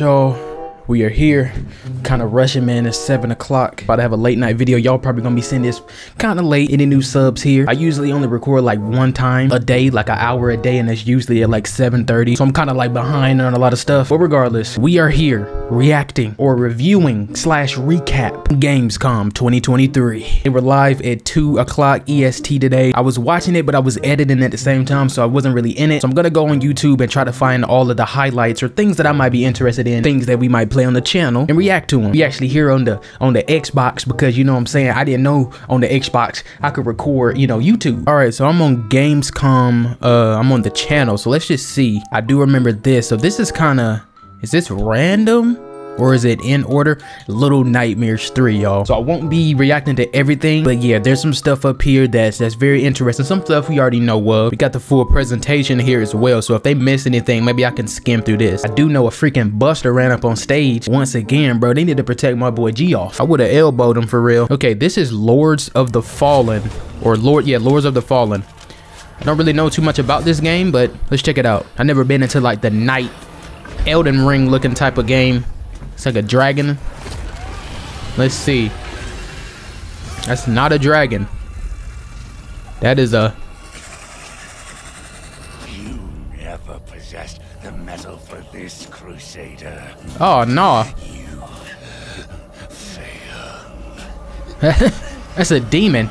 y'all we are here kind of rushing man. It's seven o'clock. About to have a late night video. Y'all probably gonna be seeing this kind of late. Any new subs here? I usually only record like one time a day like an hour a day and it's usually at like 7 30 so i'm kind of like behind on a lot of stuff. But regardless we are here reacting or reviewing slash recap gamescom 2023 they were live at 2 o'clock est today. I was watching it but i was editing at the same time so i wasn't really in it. So i'm gonna go on youtube and try to find all of the highlights or things that i might be interested in things that we might play on the channel and react to them. We actually here on the on the Xbox because you know what I'm saying I didn't know on the Xbox I could record you know YouTube. All right, so I'm on Gamescom. Uh, I'm on the channel. So let's just see. I do remember this. So this is kind of is this random? Or is it in order? Little Nightmares 3, y'all. So I won't be reacting to everything, but yeah, there's some stuff up here that's that's very interesting. Some stuff we already know of. We got the full presentation here as well, so if they miss anything, maybe I can skim through this. I do know a freaking Buster ran up on stage once again, bro. They need to protect my boy Geoff. I would have elbowed him for real. Okay, this is Lords of the Fallen, or Lord, yeah, Lords of the Fallen. I don't really know too much about this game, but let's check it out. i never been into like the night Elden Ring looking type of game. It's like a dragon. Let's see. That's not a dragon. That is a... You never possessed the metal for this, Crusader. Oh, no. You That's a demon.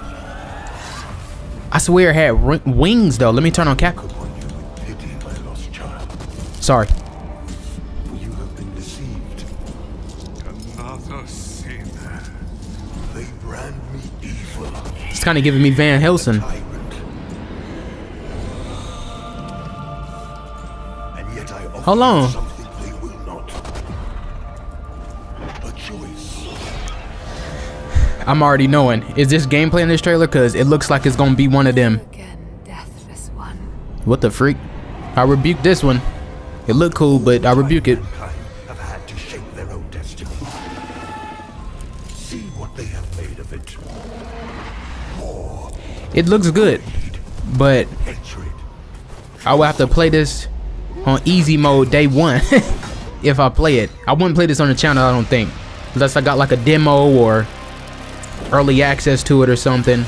I swear it had wings, though. Let me turn on cap. Sorry. Kind of giving me Van Helsing. Hold on. I'm already knowing. Is this gameplay in this trailer? Because it looks like it's going to be one of them. What the freak? I rebuke this one. It looked cool, but I rebuke it. It looks good, but I will have to play this on easy mode day one if I play it. I wouldn't play this on the channel, I don't think. Unless I got like a demo or early access to it or something.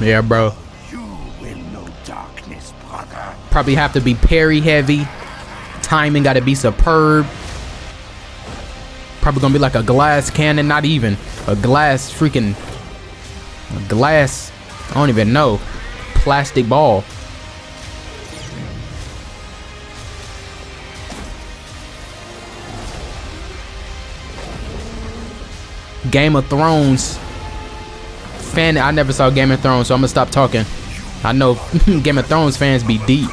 Yeah, bro. Probably have to be parry heavy. Timing got to be superb. Probably gonna be like a glass cannon, not even. A glass freaking glass, I don't even know, plastic ball. Game of Thrones fan. I never saw Game of Thrones, so I'm gonna stop talking. I know Game of Thrones fans be deep.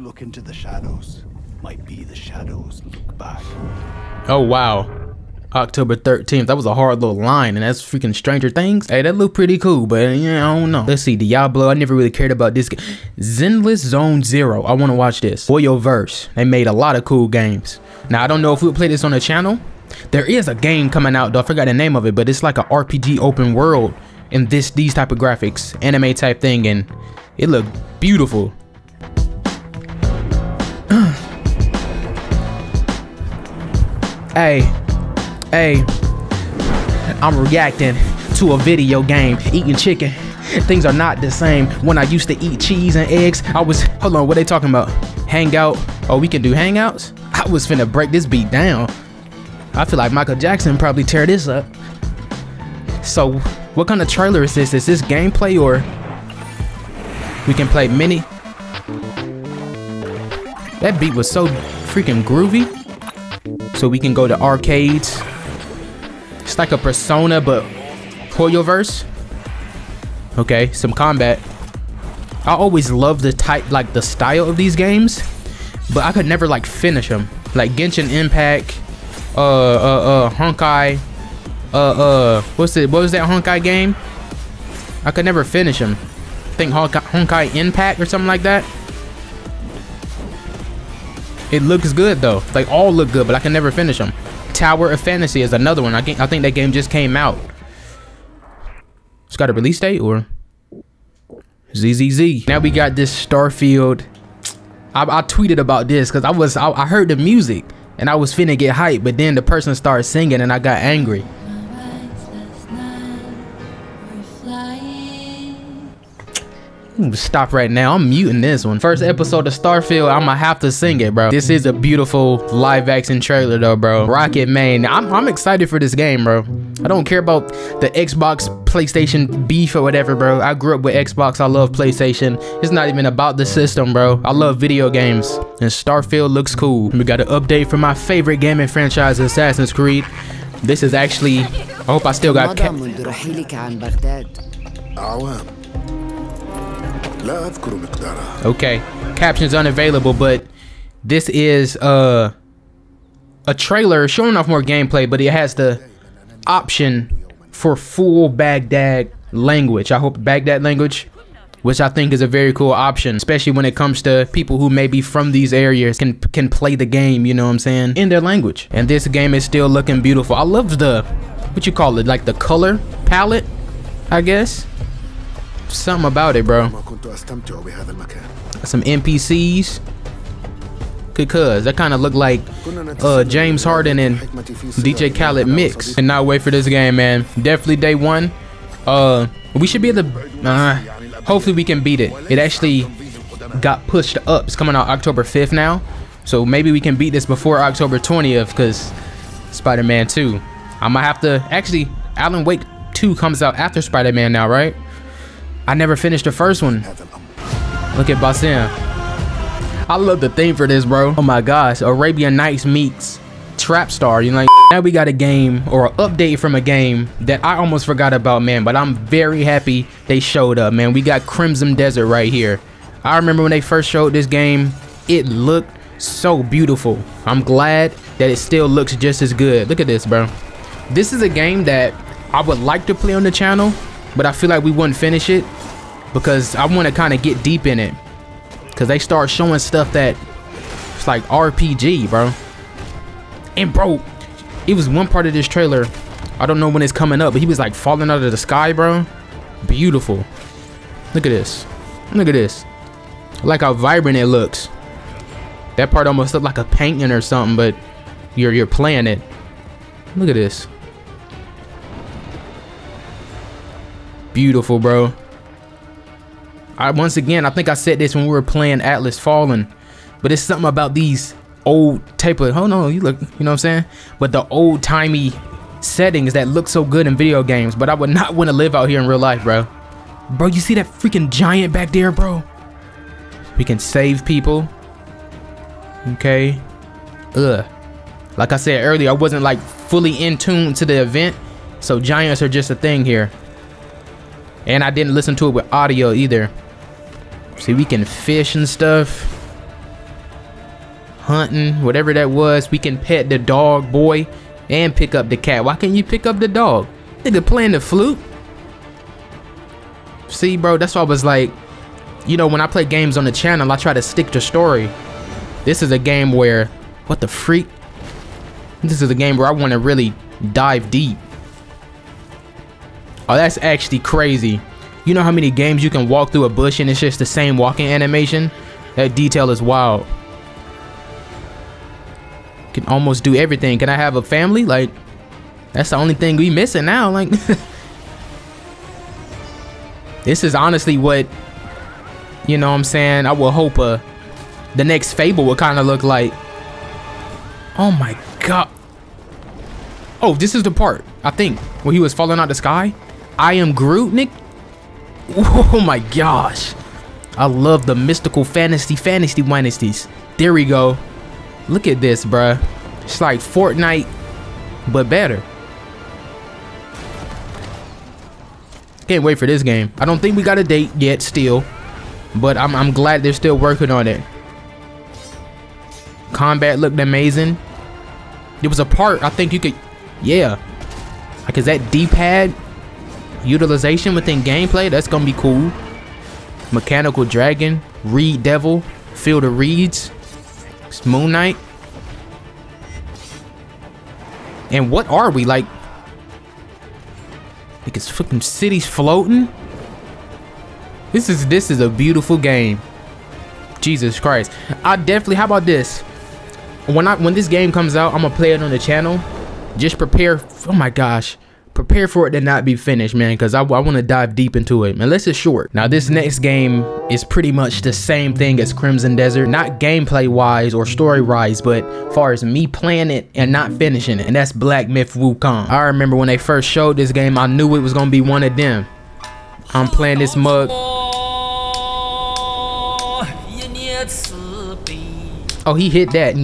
Look into the shadows might be the shadows look back. Oh wow. October 13th. That was a hard little line, and that's freaking Stranger Things. Hey, that looked pretty cool, but yeah, I don't know. Let's see, Diablo. I never really cared about this. game. Zenless Zone Zero. I want to watch this. Verse. They made a lot of cool games. Now, I don't know if we'll play this on the channel. There is a game coming out, though. I forgot the name of it, but it's like an RPG open world in this these type of graphics, anime type thing, and it looked beautiful. Hey, hey, I'm reacting to a video game, eating chicken. Things are not the same. When I used to eat cheese and eggs, I was, hold on, what they talking about? Hangout? Oh, we can do hangouts? I was finna break this beat down. I feel like Michael Jackson probably tear this up. So, what kind of trailer is this? Is this gameplay or we can play mini? That beat was so freaking groovy so we can go to arcades. It's like a Persona, but Hoyoverse. Okay, some combat. I always love the type, like the style of these games, but I could never like finish them. Like Genshin Impact, uh, uh, uh, Honkai, uh, uh, what's it? What was that Honkai game? I could never finish them. I think Honkai, Honkai Impact or something like that. It looks good though. Like all look good, but I can never finish them. Tower of Fantasy is another one. I, I think that game just came out. It's got a release date or ZZZ. Now we got this Starfield. I, I tweeted about this because I was I, I heard the music and I was finna get hyped, but then the person started singing and I got angry. Stop right now. I'm muting this one. First episode of Starfield, I'ma have to sing it, bro. This is a beautiful live action trailer though, bro. Rocket Man. I'm, I'm excited for this game, bro. I don't care about the Xbox PlayStation beef or whatever, bro. I grew up with Xbox. I love PlayStation. It's not even about the system, bro. I love video games. And Starfield looks cool. We got an update from my favorite gaming franchise, Assassin's Creed. This is actually, I hope I still got Okay, captions unavailable, but this is uh, a trailer showing off more gameplay, but it has the option for full Baghdad language. I hope Baghdad language, which I think is a very cool option, especially when it comes to people who may be from these areas can can play the game, you know what I'm saying, in their language. And this game is still looking beautiful. I love the, what you call it, like the color palette, I guess something about it, bro. Some NPCs. Cause that kind of looked like uh, James Harden and DJ Khaled mix. And now wait for this game, man. Definitely day one. Uh, we should be able to. Uh, hopefully we can beat it. It actually got pushed up. It's coming out October 5th now. So maybe we can beat this before October 20th because Spider-Man 2. I might have to actually Alan Wake 2 comes out after Spider-Man now, right? I never finished the first one. Look at Basim. I love the theme for this, bro. Oh my gosh, Arabian Nights meets Trap Star. You know, now we got a game or an update from a game that I almost forgot about, man. But I'm very happy they showed up, man. We got Crimson Desert right here. I remember when they first showed this game, it looked so beautiful. I'm glad that it still looks just as good. Look at this, bro. This is a game that I would like to play on the channel, but I feel like we wouldn't finish it because I want to kind of get deep in it because they start showing stuff that it's like RPG, bro. And bro, it was one part of this trailer. I don't know when it's coming up, but he was like falling out of the sky, bro. Beautiful. Look at this. Look at this. I like how vibrant it looks. That part almost looked like a painting or something, but you're you're playing it. Look at this. Beautiful, bro. I once again, I think I said this when we were playing Atlas Fallen, but it's something about these old type of. Oh no, you look, you know what I'm saying? But the old timey settings that look so good in video games, but I would not want to live out here in real life, bro. Bro, you see that freaking giant back there, bro? We can save people. Okay. Ugh. Like I said earlier, I wasn't like fully in tune to the event, so giants are just a thing here. And I didn't listen to it with audio either. See, we can fish and stuff. Hunting, whatever that was. We can pet the dog boy and pick up the cat. Why can't you pick up the dog? Nigga playing the flute. See, bro, that's why I was like, you know, when I play games on the channel, I try to stick to story. This is a game where, what the freak? This is a game where I want to really dive deep. Oh, that's actually crazy. You know how many games you can walk through a bush and it's just the same walking animation? That detail is wild. Can almost do everything. Can I have a family? Like, that's the only thing we missing now. Like, this is honestly what, you know what I'm saying? I will hope uh, the next Fable will kind of look like. Oh my God. Oh, this is the part, I think, where he was falling out the sky. I am Groot, Nick. Oh my gosh. I love the mystical fantasy, fantasy dynasties. There we go. Look at this, bruh. It's like Fortnite, but better. Can't wait for this game. I don't think we got a date yet still, but I'm, I'm glad they're still working on it. Combat looked amazing. There was a part I think you could, yeah. Like, is that D-pad utilization within gameplay, that's gonna be cool. Mechanical Dragon, Reed Devil, Field of Reeds, Moon Knight. And what are we like? Like it's fucking cities floating. This is this is a beautiful game. Jesus Christ. I definitely how about this? When I when this game comes out, I'm gonna play it on the channel. Just prepare oh my gosh. Prepare for it to not be finished, man, because I, I want to dive deep into it. Unless it's short. Now, this next game is pretty much the same thing as Crimson Desert. Not gameplay-wise or story-wise, but far as me playing it and not finishing it. And that's Black Myth Wukong. I remember when they first showed this game, I knew it was going to be one of them. I'm playing this mug. Oh, he hit that.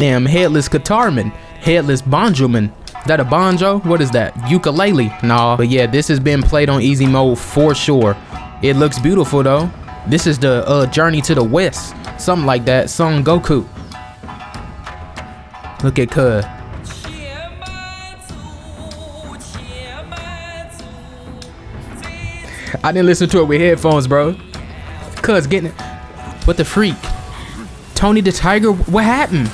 Damn, headless Katarman. Headless Bonjoman. That a banjo? What is that? Ukulele? Nah, but yeah, this has been played on easy mode for sure. It looks beautiful though. This is the uh, Journey to the West. Something like that. Son Goku. Look at Cud. I didn't listen to it with headphones, bro. Cuz getting it. What the freak? Tony the Tiger? What happened?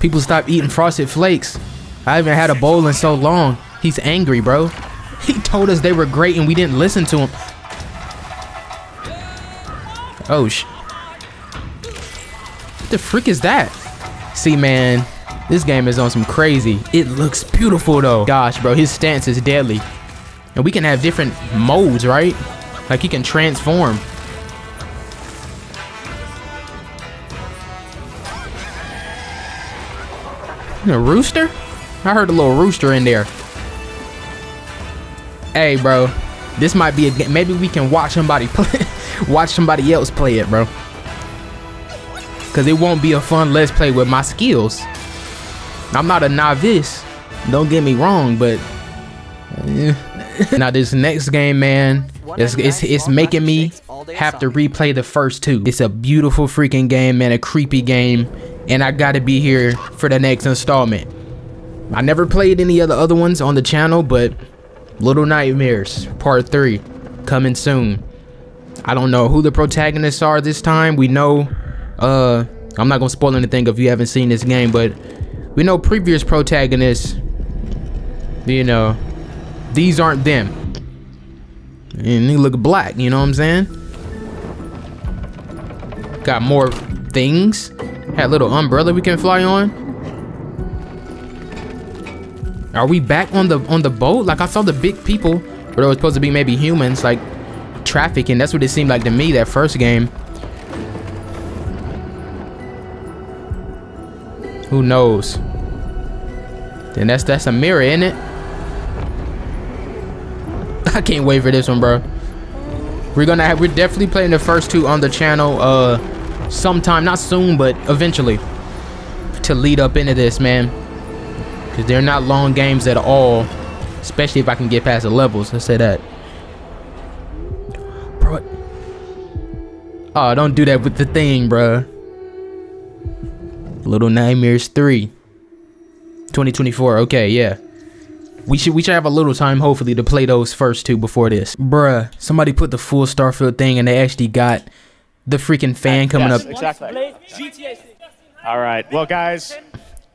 People stopped eating Frosted Flakes. I haven't had a bowl in so long. He's angry, bro. He told us they were great and we didn't listen to him. Oh, sh. What the freak is that? See, man, this game is on some crazy. It looks beautiful, though. Gosh, bro, his stance is deadly. And we can have different modes, right? Like he can transform. A rooster? I heard a little rooster in there. Hey, bro. This might be a game. Maybe we can watch somebody play. watch somebody else play it, bro. Because it won't be a fun let's play with my skills. I'm not a novice. Don't get me wrong, but... Eh. now, this next game, man, it's, it's, it's making me have to replay the first two. It's a beautiful freaking game, man. A creepy game. And I gotta be here for the next installment. I never played any of the other ones on the channel, but Little Nightmares Part 3 coming soon. I don't know who the protagonists are this time. We know, uh, I'm not gonna spoil anything if you haven't seen this game, but we know previous protagonists, you know, these aren't them. And they look black, you know what I'm saying? Got more things. Had little umbrella we can fly on. Are we back on the on the boat? Like I saw the big people, but it was supposed to be maybe humans, like trafficking. That's what it seemed like to me that first game. Who knows? Then that's that's a mirror, isn't it? I can't wait for this one, bro. We're gonna have we're definitely playing the first two on the channel uh sometime, not soon, but eventually. To lead up into this, man. Because they're not long games at all. Especially if I can get past the levels. Let's say that. Bro. Oh, don't do that with the thing, bro. Little Nightmares 3. 2024. Okay, yeah. We should we should have a little time hopefully to play those first two before this. Bruh, somebody put the full Starfield thing and they actually got the freaking fan coming yes, up. Exactly. All right. Well, guys,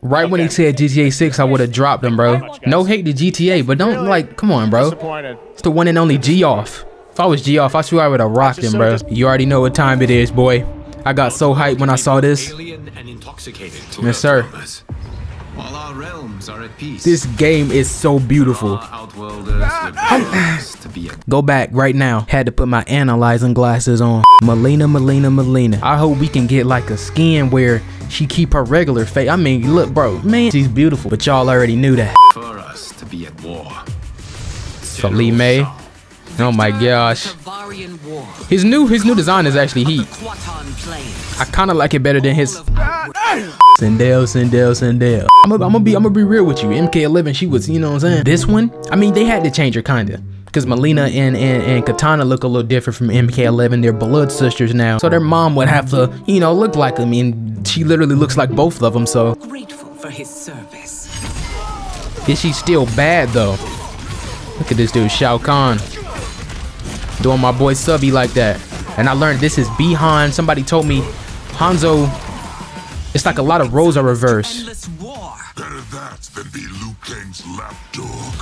Right when he said GTA 6, I would have dropped him, bro. No hate to GTA, but don't like, come on, bro. It's the one and only Geoff. If I was Geoff, I swear I would have rocked him, bro. You already know what time it is, boy. I got so hyped when I saw this. Alien and intoxicated to Yes, sir. While our realms are at peace, This game is so beautiful. our outworlders would prefer us to be at Go back right now. Had to put my analyzing glasses on. Mileena, Mileena, Mileena. I hope we can get like a skin where she keep her regular face. I mean, look, bro, man, she's beautiful. But y'all already knew that. for us to be at war. May. Oh my gosh. His new his new design is actually heat. I kind of like it better than his Sindel, Sindel, Sindel. I'm gonna, I'm gonna be I'm gonna be real with you. MK11, she was, you know what I'm saying. This one, I mean, they had to change her kinda. Because Mileena and, and, and Katana look a little different from MK11. They're blood sisters now. So their mom would have to, you know, look like them. And she literally looks like both of them. So Grateful for his service. is she still bad though? Look at this dude, Shao Kahn. Doing my boy Subby like that. And I learned this is Bihan. Somebody told me Hanzo, it's like a lot of roles are reversed. Endless war. Better that than be Liu Kang's lapdog.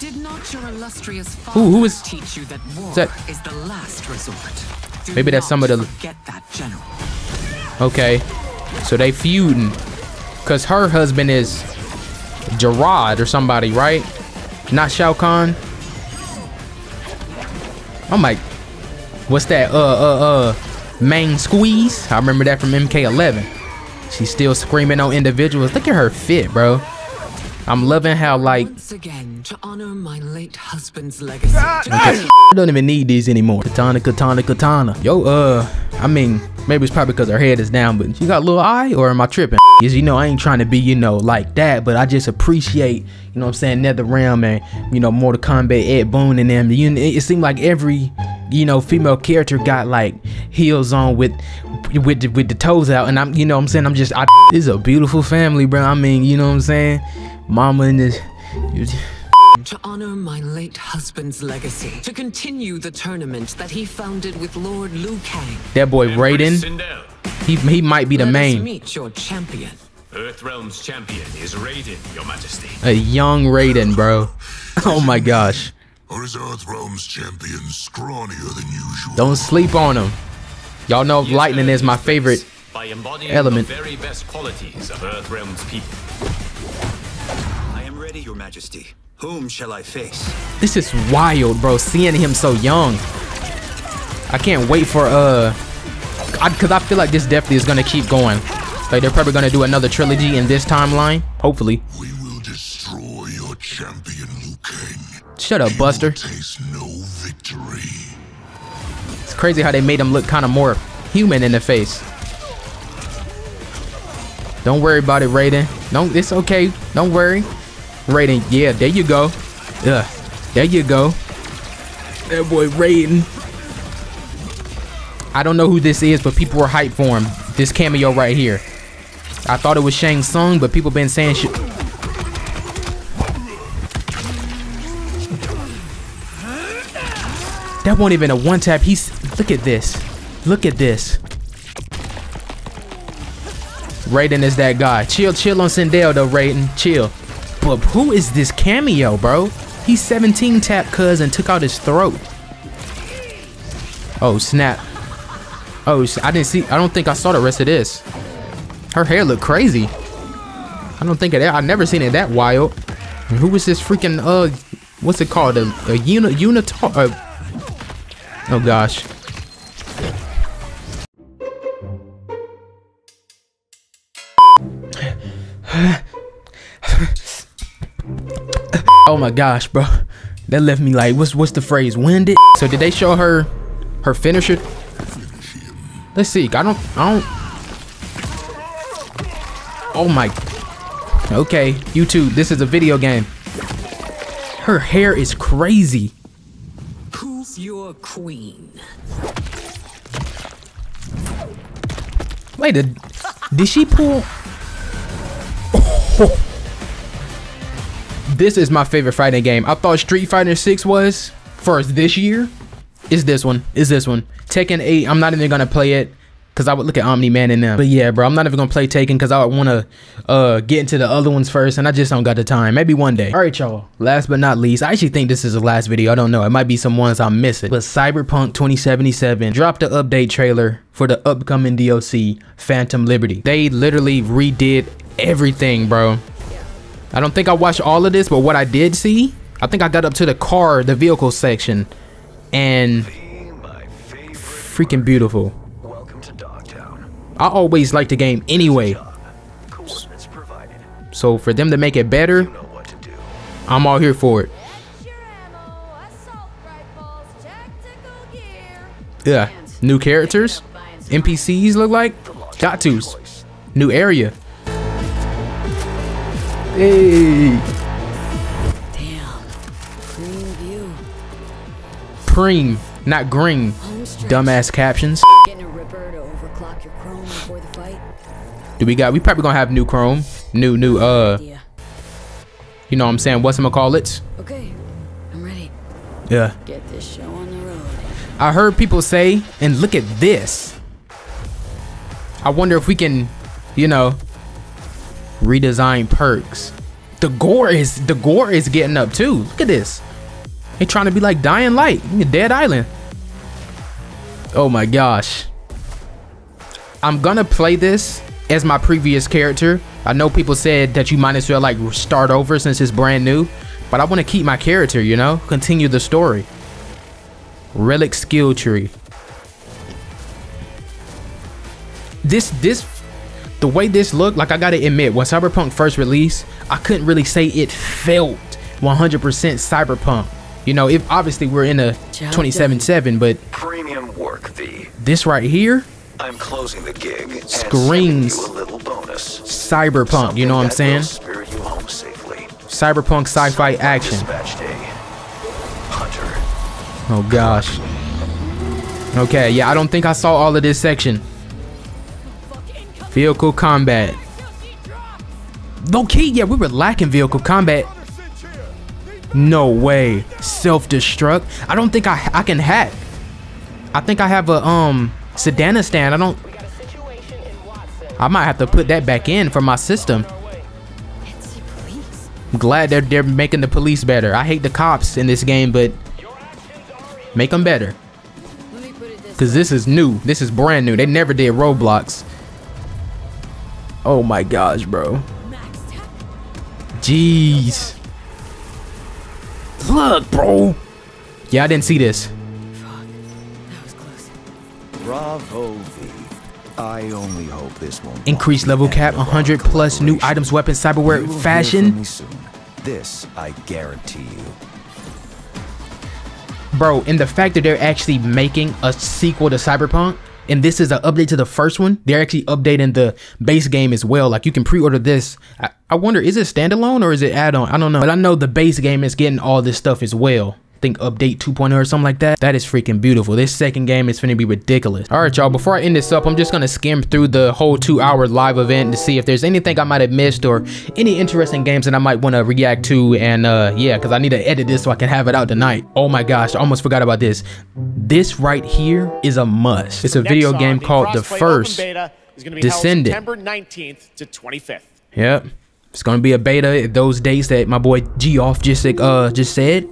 Did not your illustrious father Who- who is- teach you that war that- is the last resort? Do Maybe that's some of the- forget that, General. Okay. So they feuding. Cause her husband is Jerrod or somebody, right? Not Shao Kahn. I'm like, what's that? Uh uh uh main squeeze? I remember that from MK11. She's still screaming on individuals. Look at her fit, bro. I'm loving how like Once again, to honor my late husband's legacy. I don't even need these anymore. Katana, katana, katana. Yo, uh, I mean, maybe it's probably because her head is down, but she got a little eye, or am I tripping? Is you know, I ain't trying to be, you know, like that, but I just appreciate, you know what I'm saying, NetherRealm and, you know, Mortal Kombat, Ed Boon and them. You, it, it seemed like every, you know, female character got like heels on with, with, the, with the toes out, and I'm, you know what I'm saying, I'm just, I, this is a beautiful family, bro. I mean, you know what I'm saying? Mama and this. to honor my late husband's legacy. To continue the tournament that he founded with Lord Liu Kang. That boy Empress Raiden, he, he might be the Let us main. meet your champion. Earthrealm's champion is Raiden, Your Majesty. A young Raiden, bro. Oh my gosh. Or is Earthrealm's champion scrawnier than usual? Don't sleep on him. Y'all know lightning is my favorite. by embodying element. the very best qualities of Earthrealm's people. I am ready, Your Majesty. Whom shall I face? This is wild, bro. Seeing him so young. I can't wait for uh, I, cause I feel like this definitely is gonna keep going. Like they're probably gonna do another trilogy in this timeline. Hopefully. We will destroy your champion, Liu Kang. Shut up, He Buster. taste no victory. It's crazy how they made him look kind of more human in the face. Don't worry about it, Raiden. Don't. It's okay. Don't worry. Raiden. Yeah, there you go. Yeah, there you go. That boy Raiden. I don't know who this is, but people were hyped for him. This cameo right here. I thought it was Shang Tsung, but people been saying shit. That won't even a one tap. He's look at this. Look at this. Raiden is that guy. Chill, chill on Sindel though, Raiden. Chill. But who is this cameo, bro? He 17 tap cuz and took out his throat. Oh snap. Oh, I didn't see. I don't think I saw the rest of this. Her hair looked crazy. I don't think of that. I've never seen it that wild. And who was this freaking uh, what's it called? A, a uni unitar. Uh, oh gosh. Oh my gosh, bro. That left me like, what's what's the phrase? Winded. So did they show her her finisher? Let's see. I don't. I don't. Oh my. Okay, YouTube. This is a video game. Her hair is crazy. Who's your queen? Wait, did, did she pull? Oh, This is my favorite fighting game. I thought Street Fighter 6 was first this year. Is this one? Is this one? Tekken 8. I'm not even gonna play it because I would look at Omni Man in them. But yeah, bro, I'm not even gonna play Tekken because I would want to uh get into the other ones first, and I just don't got the time. Maybe one day. All right, y'all. Last but not least, I actually think this is the last video. I don't know. It might be some ones I'm missing. But Cyberpunk 2077 dropped the update trailer for the upcoming DLC Phantom Liberty. They literally redid everything, bro. I don't think I watched all of this, but what I did see, I think I got up to the car, the vehicle section, and freaking beautiful. Welcome to Dogtown. I always like the game anyway, so for them to make it better, Know what to do. I'm all here for it. Sure ammo, assault rifles, tactical gear. Yeah, new characters, NPCs look like, got tos, new area. Hey, Damn. Green view. preem, not green. Dumbass captions. Getting a ripper to overclock your chrome before the fight. Do we got? We probably gonna have new Chrome, new new uh, you know what I'm saying? What's I'ma call it? Okay. I'm ready. Yeah. Get this show on the road. I heard people say, and look at this. I wonder if we can, you know, redesign perks. The gore is the gore is getting up too. Look at this. They trying to be like Dying Light, Dead Island. Oh my gosh. I'm gonna play this as my previous character. I know people said that you might as well like start over since it's brand new, but I want to keep my character, you know, continue the story. Relic skill tree. This this the way this looked, like I gotta admit, when Cyberpunk first released, I couldn't really say it felt 100% Cyberpunk. You know, if obviously we're in a 27.7, but Premium work, V. this right here, I'm closing the gig. Screams. you a little bonus. Cyberpunk, you know what I'm saying? that will Spirit you home safely. Cyberpunk sci-fi action. Dispatch day. Hunter. Oh gosh. Okay, yeah, I don't think I saw all of this section. Vehicle combat. Low key, yeah, we were lacking vehicle combat. No way. Self-destruct. I don't think I I can hack. I think I have a um Sandevistan. I don't. I might have to put that back in for my system. I'm glad they're they're making the police better. I hate the cops in this game, but make them better. Cause this is new. This is brand new. They never did Roblox. Oh my gosh, bro. Jeez. Look, bro. Yeah, I didn't see this. Bravo, V. I only hope this won't Increased level cap, 100 plus new items, weapons, cyberware, You will hear fashion. from me soon. This I guarantee you. bro and the fact that they're actually making a sequel to cyberpunk and this is an update to the first one they're actually updating the base game as well. Like you can pre-order this. I, I wonder is it standalone or is it add-on? I don't know. But i know the base game is getting all this stuff as well think update 2.0 or something like that that is freaking beautiful this second game is gonna be ridiculous all right y'all before i end this up i'm just gonna skim through the whole two hour live event to see if there's anything i might have missed or any interesting games that i might want to react to and uh yeah because i need to edit this so i can have it out tonight oh my gosh i almost forgot about this this right here is a must it's a video game on, called the first Beta is gonna be Descendant. September 19th to 25th. Yep. It's gonna be a beta at those dates that my boy Geoff just uh just said.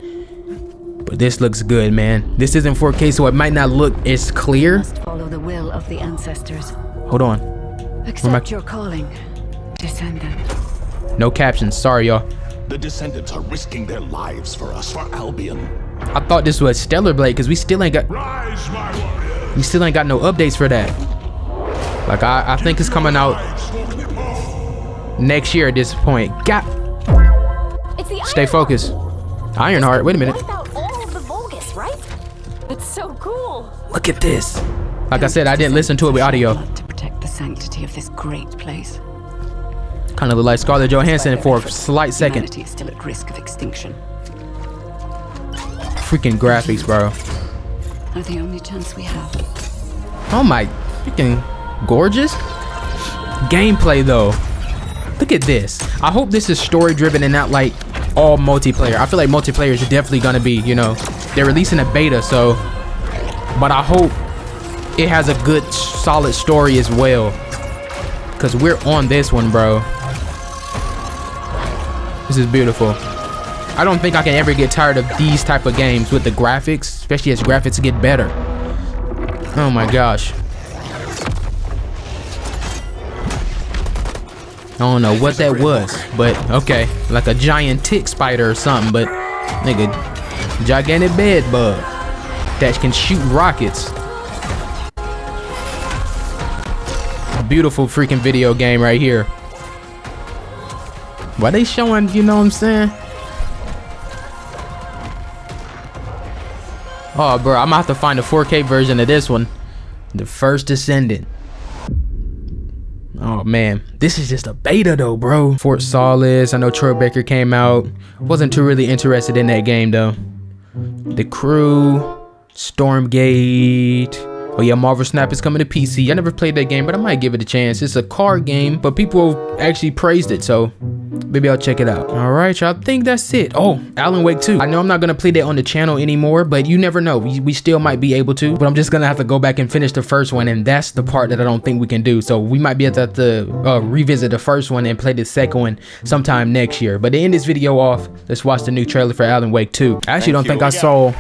But this looks good, man. This isn't 4K, so it might not look as clear. must follow the will of the ancestors. Hold on. Accept your calling, descendant. No captions. Sorry, y'all. The descendants are risking their lives for us, for Albion. I thought this was Stellar Blade because we still ain't got Rise, my warriors! we still ain't got no updates for that. Like I, I think it's coming out next year at this point. Got stay focused. Ironheart. Wait a minute. It's so cool. Look at this. Like I said, I didn't listen to it with audio. To protect the sanctity of this great place. Kind of look like Scarlett Johansson for a slight second. Humanity is still at risk of extinction. Freaking graphics, bro. Are the only chance we have. Oh my freaking gorgeous. Gameplay though. Look at this. I hope this is story driven and not like all multiplayer. I feel like multiplayer is definitely gonna be, you know, they're releasing a beta, so but I hope it has a good solid story as well. Cause we're on this one, bro. This is beautiful. I don't think I can ever get tired of these type of games with the graphics, especially as graphics get better. Oh my gosh. I don't know what that was, but okay. Like a giant tick spider or something, but nigga, gigantic bed bug that can shoot rockets. Beautiful freaking video game right here. Why they showing, you know what I'm saying? Oh, bro, I'm gonna have to find a 4K version of this one. The first Descendant. Oh man, this is just a beta though, bro. Fort Solace. I know Troy Baker came out. Wasn't too really interested in that game though. The Crew, Stormgate. Oh yeah, Marvel Snap is coming to PC. I never played that game, but I might give it a chance. It's a card game, but people actually praised it, so maybe I'll check it out. All right, y'all. I think that's it. Oh, Alan Wake 2. I know I'm not gonna play that on the channel anymore, but you never know. We, we still might be able to, but I'm just gonna have to go back and finish the first one, and that's the part that I don't think we can do. So we might be able to, have to uh, revisit the first one and play the second one sometime next year. But to end this video off, let's watch the new trailer for Alan Wake 2. I actually don't think I saw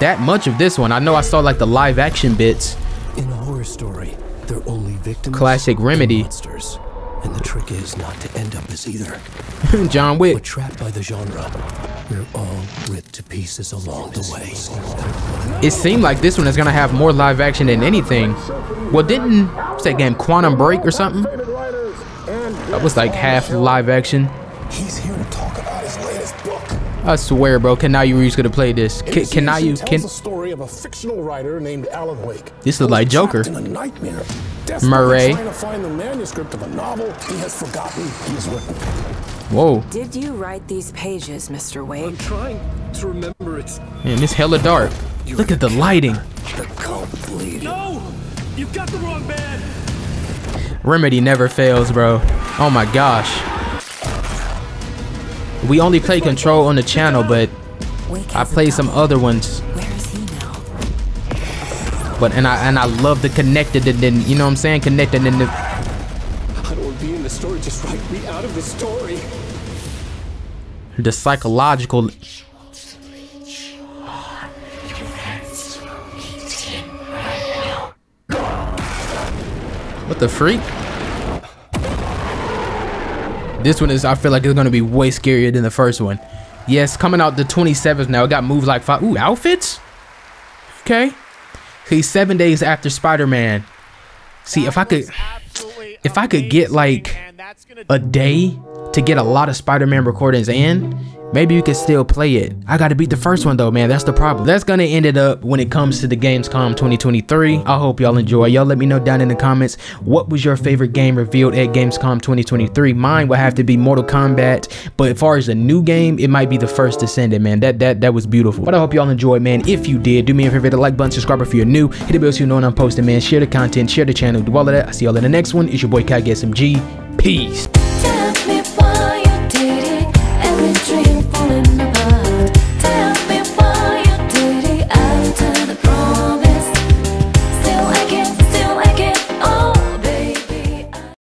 that much of this one. I know I saw like the live action bits. In a horror story, they're only victims. Classic Remedy. Monsters. And the trick is not to end up as either. John Wick. We're trapped by the genre. We're all ripped to pieces along the way. It seemed like this one is gonna have more live action than anything. Well, didn't what's that game Quantum Break or something? That was like half live action. He's here to talk I swear, bro. Keanu Reeves gonna play this? Can, can I you can? the story of a fictional writer named Alan Wake. This is like Joker. In a nightmare, Murray. trying to find the manuscript of a novel he has forgotten he's written. Whoa, Did you write these pages, Mr. Wake? I'm trying to remember it. man, it's hella dark. Look at the lighting. The cult bleeding. No! You got the wrong band! Remedy never fails, bro. Oh my gosh. We only play Control on the channel, but I play some other ones. But and I and I love the connected and then you know what I'm saying connected and the I don't be in the story. Just write me out of the story. the psychological What the freak? This one is I feel like it's gonna be way scarier than the first one. Yes, coming out the 27th now. It got moved like five. Ooh, outfits? Okay. See, seven days after Spider-Man. See, if I could if I could get like a day to get a lot of Spider-Man recordings in, maybe you can still play it. I gotta beat the first one though, man. That's the problem. That's gonna end it up when it comes to the Gamescom 2023. I hope y'all enjoy. Y'all let me know down in the comments what was your favorite game revealed at Gamescom 2023. Mine would have to be Mortal Kombat, but as far as the new game, it might be the first Descendant, man. That that that was beautiful. But I hope y'all enjoyed, man. If you did, do me a favor, hit the like button, subscribe if you're new, hit the bell so you know when I'm posting, man. Share the content, share the channel, do all of that. I see y'all in the next one. It's your boy Kai SMG. Peace.